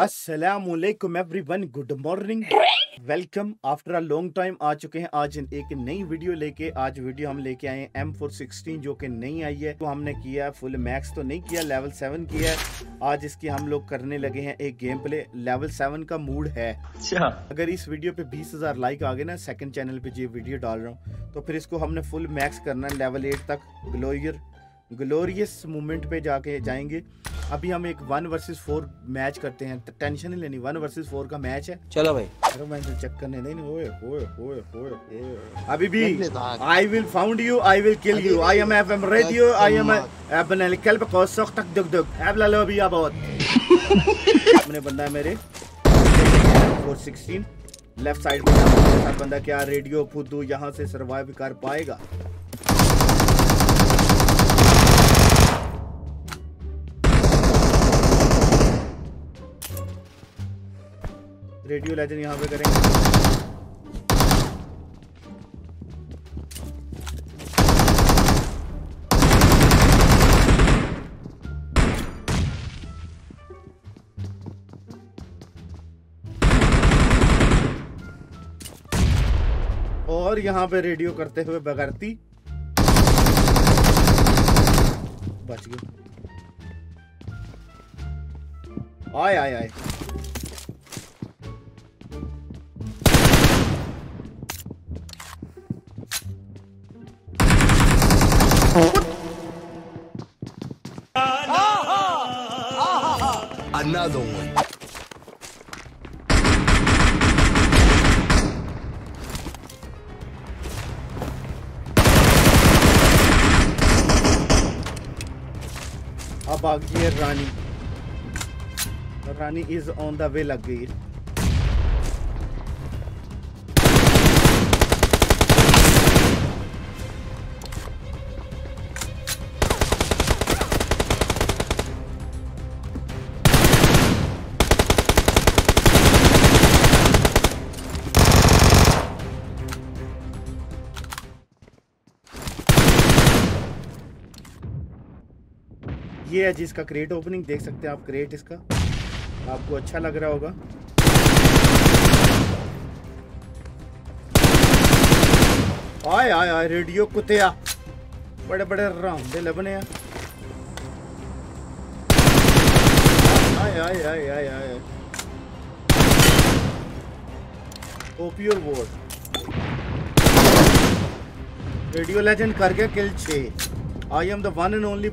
असलकुम everyone good morning welcome after a long time आ चुके हैं आज एक नई वीडियो लेके। आज वीडियो हम लेके आए हैं एम फोर सिक्सटीन जो कि नहीं आई है। तो हमने किया है फुल मैक्स तो नहीं किया लेवल सेवन किया है। आज इसकी हम लोग करने लगे हैं एक गेम प्ले लेवल सेवन का मूड है। अच्छा। अगर इस वीडियो पे बीस हज़ार लाइक आ गए ना सेकंड चैनल पे जो वीडियो डाल रहा हूँ तो फिर इसको हमने फुल मैक्स करना है। लेवल एट तक ग्लोरियर ग्लोरियस मूवमेंट पे जाके जाएँगे। अभी हम एक वन वर्सेस फोर मैच करते हैं। तो टेंशन नहीं लेनी वन वर्सेस फोर का मैच है। चलो भाई। अरे मैं तो चेक करने नहीं ओए ओए ओए ओए अभी भी I will found you I will kill you I am F M radio I am एबन अल कल्ब को सख्त तक दुग दुग एब ला लो अभी बहुत। अपने बंदा है मेरे। 416 लेफ़्ट साइड पे बंदा क्या रेडियो फुद्दू यहाँ से सरवाइव कर पाएगा? रेडियो लेजन यहाँ पे करेंगे। और यहाँ पे रेडियो करते हुए बगैरती। बच गए आए आए आए। Another one. अब आ गई है Rani Rani is on the way लग गई ये है जिसका क्रेट ओपनिंग देख सकते हैं आप क्रेट इसका। आपको अच्छा लग रहा होगा। आए आए आए, रेडियो कुतिया। बड़े बड़े रामदे लबने ओपियोर बोर्ड रेडियो लेजेंड कर गया kill 6 I am the one and only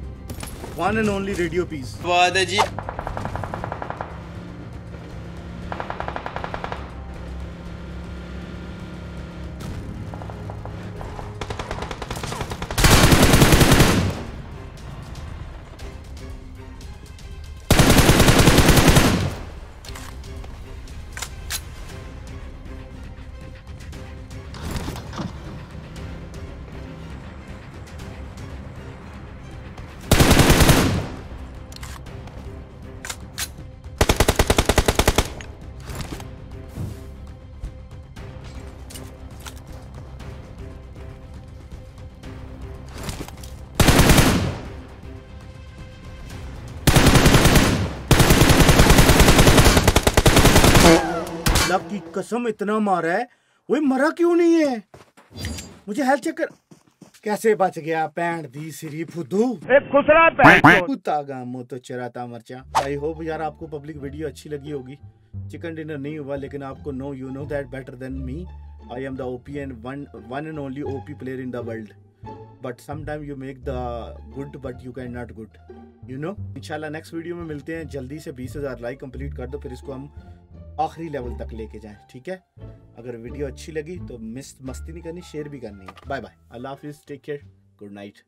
one and only radio peace वादा जी। लब की कसम इतना मारा है। वो मरा क्यों नहीं है? मुझे हेल्थ चेक कर कैसे बच गया पैंट दी सिरी फुदू? खुसरा कुत्ता गामो तो चराता मरचा। आई होप यार आपको पब्लिक वीडियो अच्छी लगी होगी। चिकन डिनर नहीं हुआ लेकिन आपको know you know that better than me I am the OP and one one and only OP player in the world but sometime you make the good but you can not good you know इंशाल्लाह next video में मिलते हैं। जल्दी से बीस हज़ार like complete कर दो फिर इसको हम आखिरी लेवल तक लेके जाए, ठीक है? अगर वीडियो अच्छी लगी तो मिस मस्ती नहीं करनी शेयर भी करनी है। बाय बाय अल्लाह हाफिज़ टेक केयर गुड नाइट